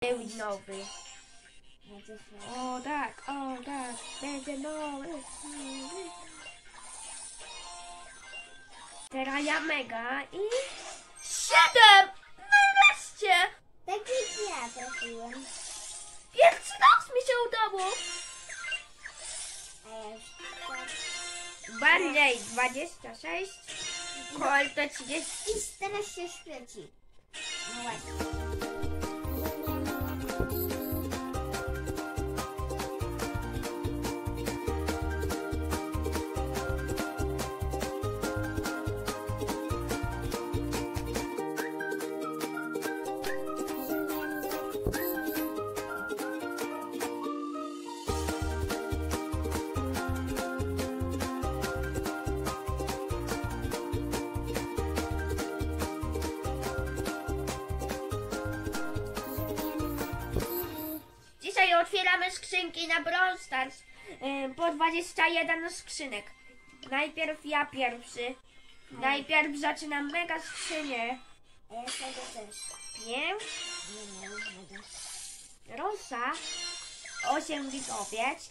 Był nowy. O tak, o tak, będzie nowy. Teraz ja mega i... Siedem! Nareszcie! Tak jak ja trafiłem. Pierwszy raz mi się udało! Bardziej 26, Colt to 30. I teraz się świeci. No właśnie. Otwieramy skrzynki na Brawl Stars. Ym, Po 21 skrzynek. Najpierw ja pierwszy. Najpierw zaczynam mega skrzynię. A ja tego też. Pięć. Rosa. 8 bitowiec.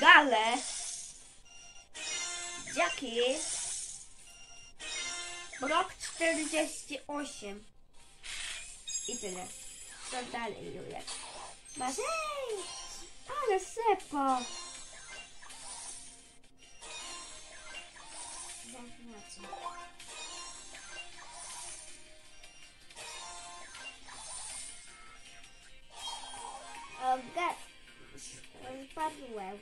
Gale. Jackie. Brok 48. I tyle. Co dalej, Julia? Masz... Ale sepo. Padłem.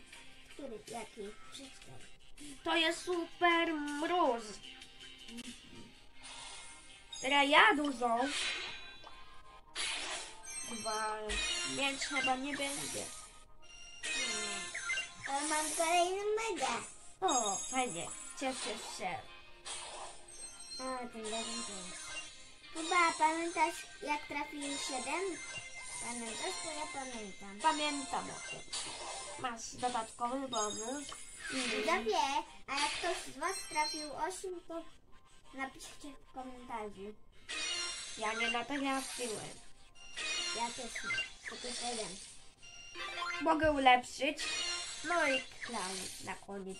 Który? Jaki? Przeczytaj. To jest super mróz. Teraz ja dużą. Dwa. Więc chyba nie będzie. Nie. Ale mam kolejny mega. O, fajnie. Cieszę się. A, ten jeden to jest. Chyba pamiętasz jak trafił 7? Pamiętasz? Bo ja pamiętam. Pamiętam o tym. Masz dodatkowy bonus. Ja wie, a jak ktoś z Was trafił 8, to napiszcie w komentarzu. Ja nie na to trafiłem. Ja też nie, tylko 7. Mogę ulepszyć. No i klan na koniec.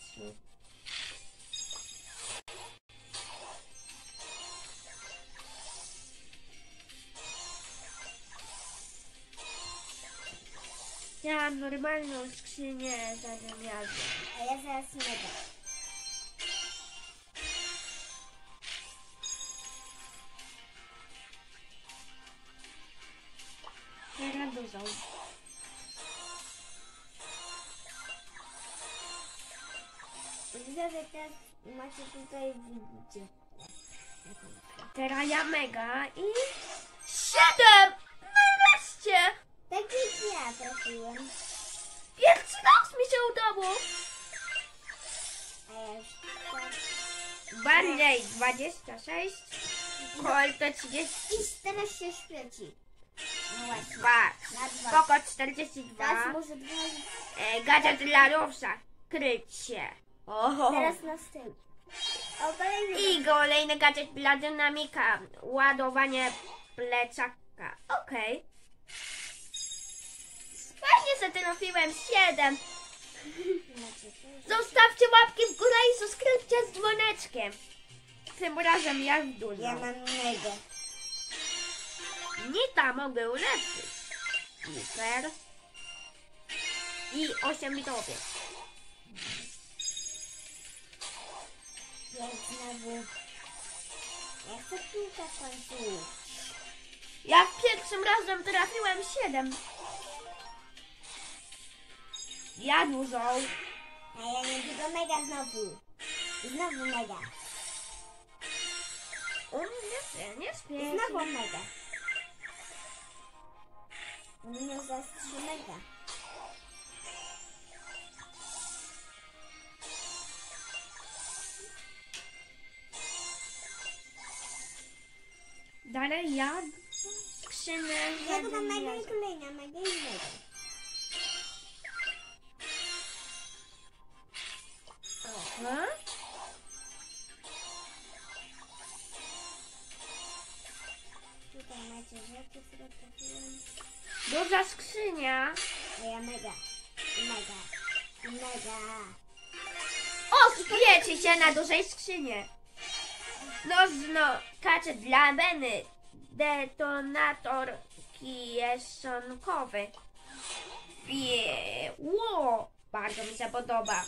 Ja mam normalną skrzynię zamiast. A ja zaraz mega. Teraz dużą. Widzę, że teraz macie tutaj widzicie. Teraz ja mega i... Siedem! Nareszcie! Tak jak ja trafiłem. Pierwszy raz mi się udało! A ja już tak. Bardziej 26, Colt to 32, I teraz się świeci. No właśnie. Na dwa. Teraz 42, może dwa. e, gadżet dla się. Oho. Teraz na styl. O, kolejny. I kolejny gadżet dla dynamika, ładowanie plecaka. Okej. Fajnie, że trafiłem 7. Macie tu. Zostawcie łapki w górę i subskrypcję z dzwoneczkiem. Tym razem ja w dużo. Ja mam mega. Nita mogę ulepszyć. Super. I 8 bitowie. Ja znowu. Ja chcę piłkę w końcu. Ja pierwszym razem trafiłem 7. Ja dużą. A ja nie tylko mega znowu. Znowu mega. U mnie się nie śpieszy. znowu mega. Minus za 3 mega. Dalej ja skrzynę. Ja tylko mega i zadymiarzę. kolejna mega i mega. Aha. Tutaj Duża skrzynia. Ja mega. Mega. Mega. O, wiecie się na dużej skrzynie. No, no, kacze dla Beny. Detonator kieszonkowy. Wie, ło, bardzo mi się podoba.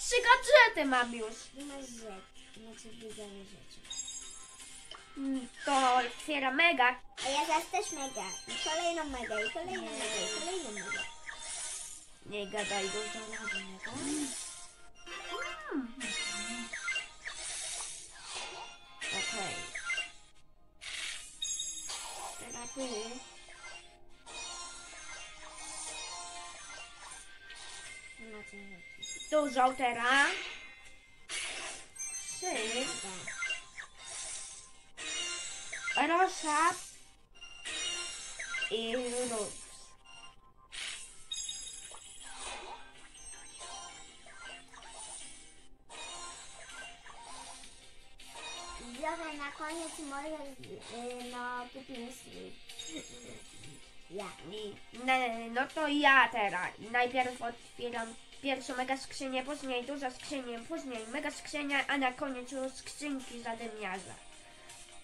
Trzy gadżety mam już. Masz rzeczy. Macie widziane rzeczy. Mm, To otwiera mega. A ja zaraz też mega. I kolejną mega. I kolejną mega. I kolejną mega. Nie gadaj dużo. Razy mega. Okej. Teraz ty. Dużo teraz. Trzy. Rosza i Rus. Biorę na koniec moje y, no pupiński. Ja. No, no to ja teraz. Najpierw otwieram pierwszą mega skrzynię, później duża skrzynię, później mega skrzynia, a na koniec już skrzynki zadymiarza.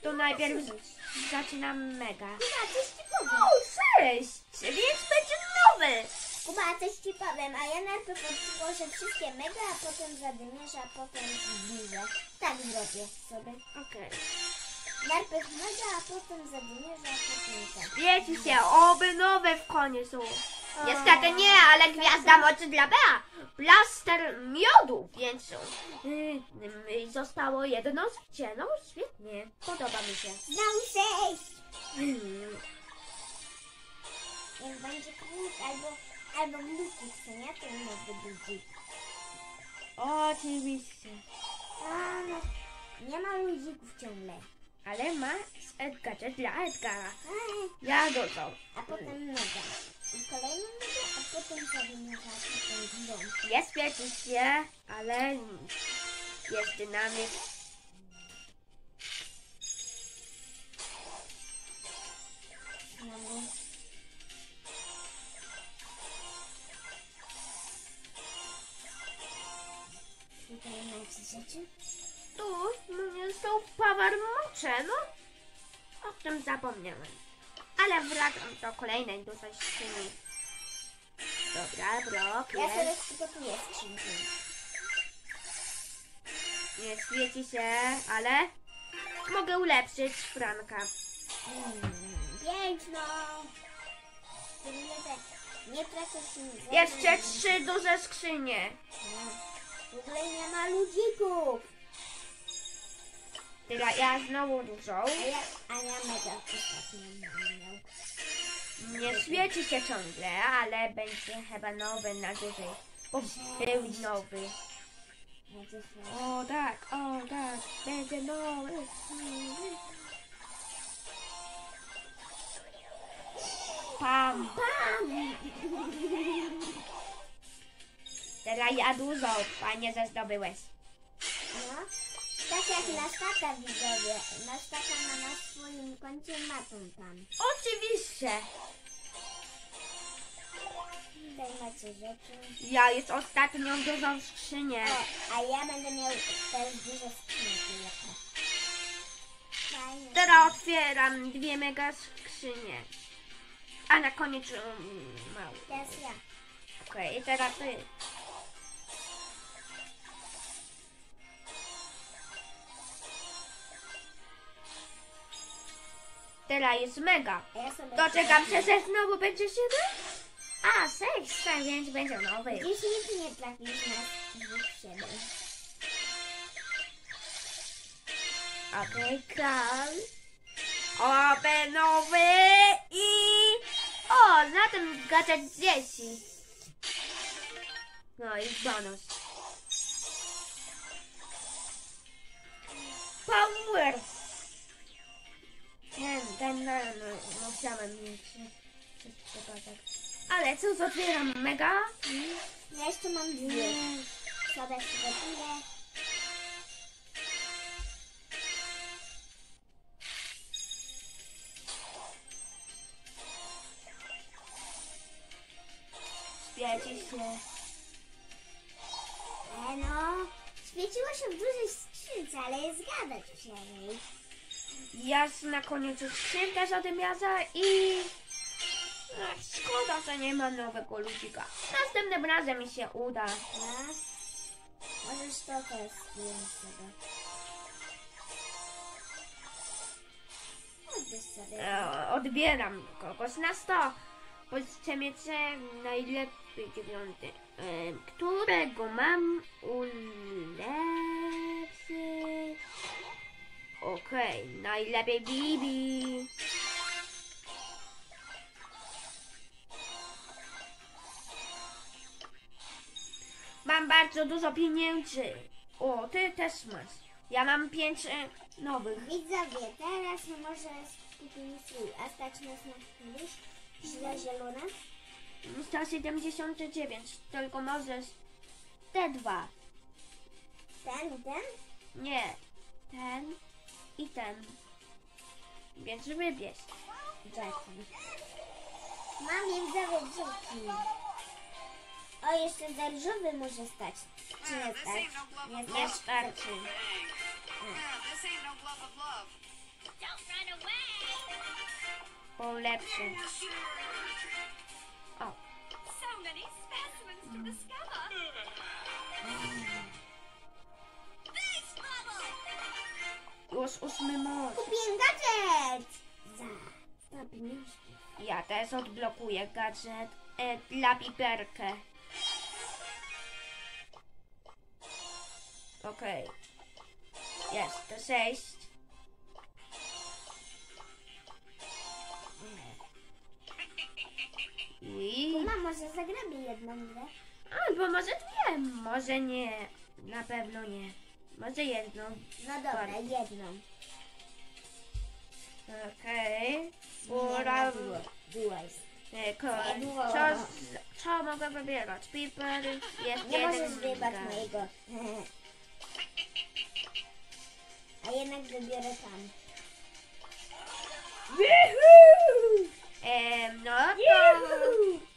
To najpierw z- zaczynam mega. Kuba, coś ci powiem. O, sześć! Więc będzie nowy! Kuba, coś ci powiem, a ja najpierw odtworzę wszystkie mega, a potem zadymiarza, a potem bliżej. Tak zrobię sobie. Okej. Najpierw mega, a potem zadymiarza, a potem tak. Wiecie się, oby nowe w końcu. Niestety nie, ale gwiazda mocy dla Bea. Plaster miodu, więc y, y, zostało jedno życie. No świetnie, podoba mi się. Znam sześć! Mm, Jak będzie królik albo, albo gluki nie? To może być Oczywiście. A, no. Nie ma ludzików ciągle. Ale ma gadżet dla Edgara. Ja dodał. A potem mega. I kolejny mega, a potem dom. Spieszy się, ale jest dynamik. Znowu. Tutaj macie rzeczy. Tu mnie są power mocze, no. O tym zapomniałem. Ale wracam do kolejnej dużej skrzyni. Dobra, brok, Ja sobie jest. przygotuję skrzynkę. Nie świeci się, ale mogę ulepszyć Franka. Mm, piękno! Nie, się nic. Jeszcze trzy duże skrzynie. W ogóle nie ma ludzików. Teraz ja znowu dużą. A ja, a ja mega ostatnio. Nie świeci się ciągle, ale będzie chyba nowy na dużej. Bo był nowy. O tak, o tak, będzie nowy. Pam. Pam! Teraz ja dużo fajnie zazdobyłeś. No, tak jak nasz tata widzowie. Nasz tata ma na swoim koncie matą tam. Oczywiście. Tutaj macie rzeczy. Ja już ostatnią dużą skrzynię. O, a ja będę miał teraz dużo skrzynki. Fajnie. Teraz otwieram dwie mega skrzynie. A na koniec um, mały. Teraz ja. Okej, teraz ty. Teraz jest mega. Doczekam się, że znowu będzie siedem? A, sześć, tak więc będzie nowy. Dziś nic nie trafisz na dwóch siedem. Okej, kral. Oby nowy i... O, na tym gadżet dzieci. No i bonus. Dodatek. Ale co, otwieram mega? Ja jeszcze mam dwie. Zadać sobie dwie. Świeci się. E no, świeciło się w dużej skrzynce, ale jest zgadać się. Jasna koniec skrzynka z odmiaza i... Ach, Szkoda, że nie ma nowego ludzika. Następnym razem mi się uda. No. Możesz trochę zdjąć sobie. Odbierz sobie. E, odbieram kogoś na 100. Powiedzcie mi, że najlepiej dziewiąty. E, którego mam ulepszyć? Okej, najlepiej Bibi. Bardzo dużo pieniędzy. O, ty też masz. Ja mam pięć e, nowych. Widzowie, teraz może skupimy swój. A stać nas na któryś? Źle zielone? 179, tylko możesz te dwa. Ten, ten? Nie, ten i ten. Więc wybierz. Jackie. Mam widzowie dzięki. O, jeszcze zarżowy może stać. Czy nie stać? Nie stać? starczy. Yeah, this ain't no glove of love. Don't run away! Polepszy. O, So many specimens to discover. Face bubble! już ósmy moc. Kupiłem gadżet! Za 100 pieniążków. Ja też odblokuję gadżet e, dla piperkę. Okej. Jest, to sześć. I... Mama, może zagramy jedną grę? Albo może dwie, może nie. Na pewno nie. Może jedną. No dobra, jedną. Okej. Ko- Nie było. Co, co mogę wybierać? Piper jest Nie jeden możesz wybrać mojego. A jednak wybiorę tam. Em, no to...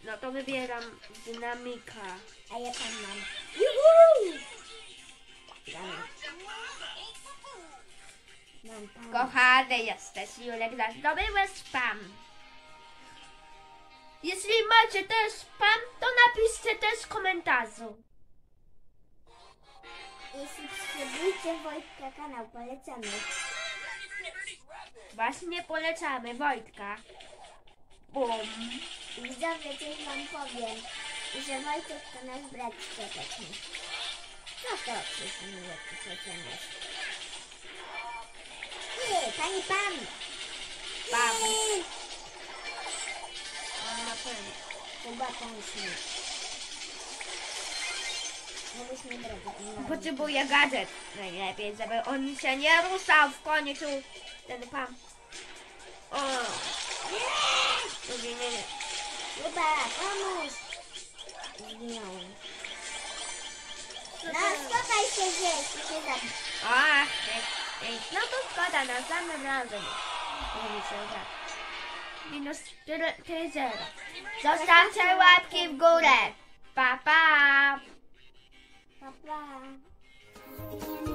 No to wybieram dynamika. A ja tam mam. Tam. Mam tam. Kochany jesteś, Julek, dobry spam. Jeśli macie też spam, to napiszcie też w komentarzu. Subskrybujcie Wojtka kanał, polecamy. Właśnie polecamy Wojtka. Bum. I widzowie, coś wam powiem, że Wojtek to nasz brat świąteczny. Co to przyszło jakiś SMS? Ty, pani Pam! Pam. Ty! On na pewno. Chyba pan. Brać ten Potrzebuję gadżet. Najlepiej, żeby on się nie ruszał w końcu. Ten pan. O. Nie, nie, nie. Luba, pomóż! Zginąłem. No, schowaj się gdzieś i się zabić. Ach, no to szkoda, następnym razem. Nie mi się uda. Minus 4 Zostawcie łapki w górę. Pa, pa. Pa, pa.